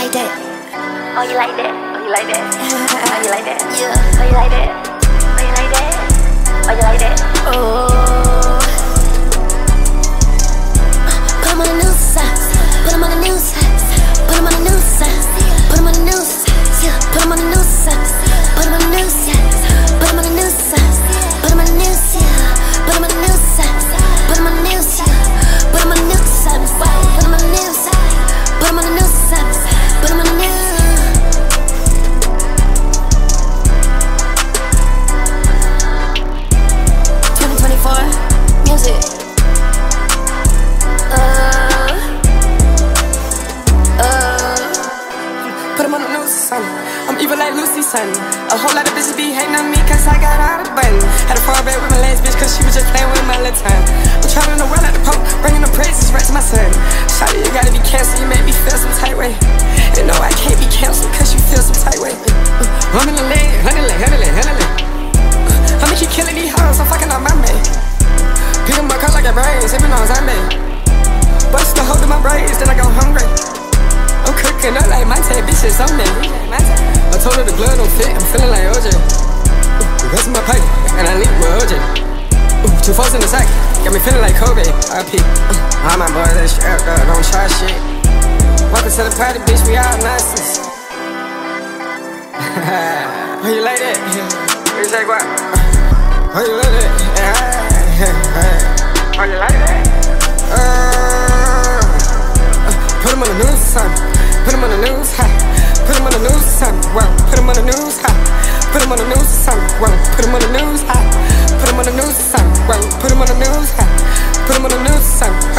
like that? Oh, you like that? Oh, you like that? oh, you like that? Yeah. Oh, you like that? Put him on the news, son. I'm evil like Lucy, son. A whole lot of bitches be hating on me cause I got out of button. Had a far back with my last bitch cause she was just playing with my little time. I'm traveling the world at the pope, bringing the praises right to my son. Shawty, you gotta be canceled, you make me feel some tight way. You know I can't be canceled cause you feel some tight way. Uh, I'm in the lane, leg, honey leg, honey leg. Uh, I'ma keep killing these hoes, I'm fucking on my man. Pick 'em up, like a brains, sipping on Sunday. Bust the hole in my braids, then I go hungry. I'm cooking up like my tape, bitches on me. I told her the glove don't fit, I'm feeling like OJ. Of my pipe, and I leave with OJ. Ooh, two fours in the sack, got me feeling like Kobe. RP. Uh, all my boys, they strapped up, don't try shit. Welcome to the party, bitch, we all nonsense. How you like that? You say what? How you like that? How you like that? Uh, Put him on the news, son. Put him on the news, ha. Put him on the news, son. Wow. Put him on the news, ha. Put him on the news, son. Wow. Put him on the news, ha. Put him on the news, son. Wow. Put him on the news, ha. Put him on the news, son.